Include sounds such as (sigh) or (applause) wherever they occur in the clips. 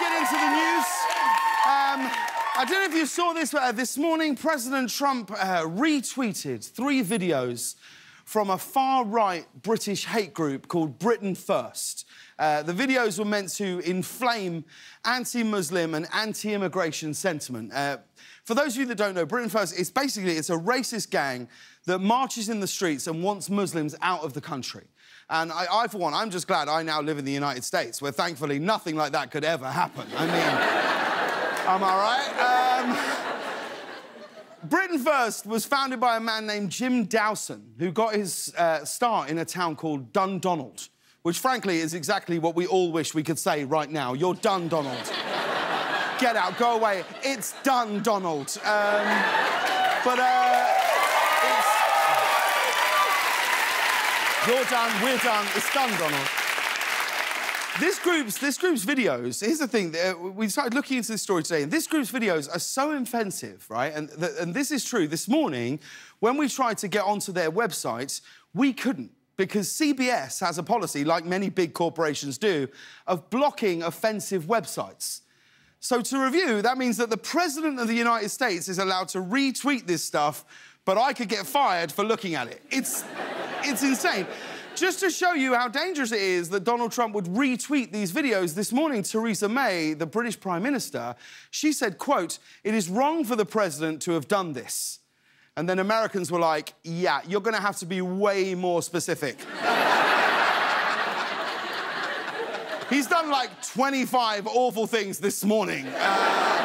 get into the news. Um, I don't know if you saw this, but uh, this morning President Trump uh, retweeted three videos from a far-right British hate group called Britain First. Uh, the videos were meant to inflame anti-Muslim and anti-immigration sentiment. Uh, for those of you that don't know, Britain First is basically it's a racist gang that marches in the streets and wants Muslims out of the country. And I, I, for one, I'm just glad I now live in the United States, where thankfully nothing like that could ever happen. I mean, (laughs) am I right? Um, Britain First was founded by a man named Jim Dowson, who got his uh, start in a town called Dundonald which frankly is exactly what we all wish we could say right now. You're done, Donald. (laughs) Get out, go away. It's done, Donald. Um, but, uh, it's... You're done, we're done, it's done, Donald. This group's, this group's videos, here's the thing, uh, we started looking into this story today, and this group's videos are so offensive, right? And, and this is true. This morning, when we tried to get onto their website, we couldn't because CBS has a policy, like many big corporations do, of blocking offensive websites. So, to review, that means that the President of the United States is allowed to retweet this stuff, but I could get fired for looking at it. It's, it's insane. Just to show you how dangerous it is that Donald Trump would retweet these videos, this morning, Theresa May, the British Prime Minister, she said, quote, it is wrong for the President to have done this. And then Americans were like, yeah, you're going to have to be way more specific. (laughs) He's done like 25 awful things this morning. Uh,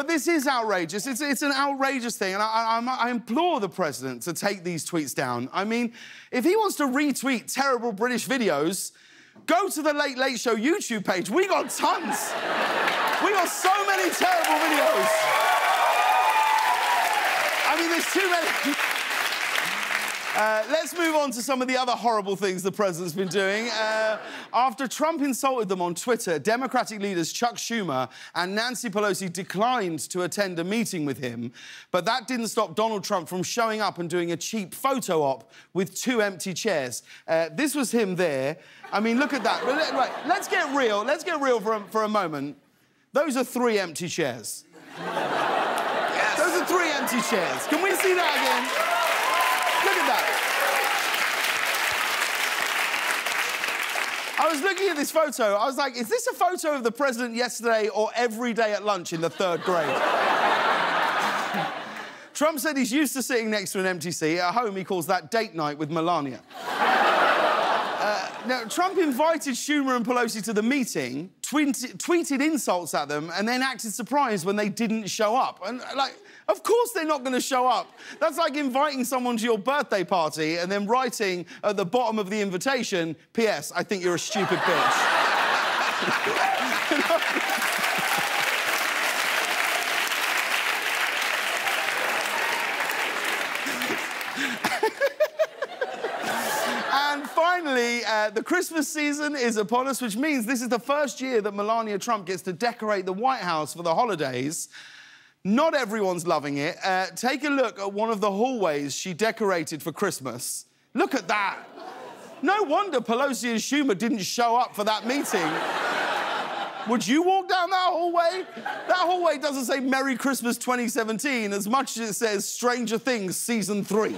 but this is outrageous. It's, it's an outrageous thing, and I, I, I, implore the president to take these tweets down. I mean, if he wants to retweet terrible British videos, go to the Late Late Show YouTube page. We got tons. we got so many terrible videos mean, there's too many. Uh, let's move on to some of the other horrible things the president's been doing. Uh, after Trump insulted them on Twitter, Democratic leaders Chuck Schumer and Nancy Pelosi declined to attend a meeting with him. But that didn't stop Donald Trump from showing up and doing a cheap photo op with two empty chairs. Uh, this was him there. I mean, look at that. Right, let's get real. Let's get real for a, for a moment. Those are three empty chairs yes. Those are three empty chairs. Can we see that again? Look at that. I was looking at this photo. I was like, is this a photo of the president yesterday or every day at lunch in the third grade? (laughs) Trump said he's used to sitting next to an empty seat. At home, he calls that date night with Melania. (laughs) uh, now, Trump invited Schumer and Pelosi to the meeting, tweet tweeted insults at them, and then acted surprised when they didn't show up. And, like, of course they're not going to show up. That's like inviting someone to your birthday party and then writing at the bottom of the invitation, P.S., I think you're a stupid bitch. (laughs) And finally, uh, the Christmas season is upon us, which means this is the first year that Melania Trump gets to decorate the White House for the holidays. Not everyone's loving it. Uh, take a look at one of the hallways she decorated for Christmas. Look at that. No wonder Pelosi and Schumer didn't show up for that meeting. Would you walk down that hallway? That hallway doesn't say Merry Christmas 2017 as much as it says Stranger Things Season 3.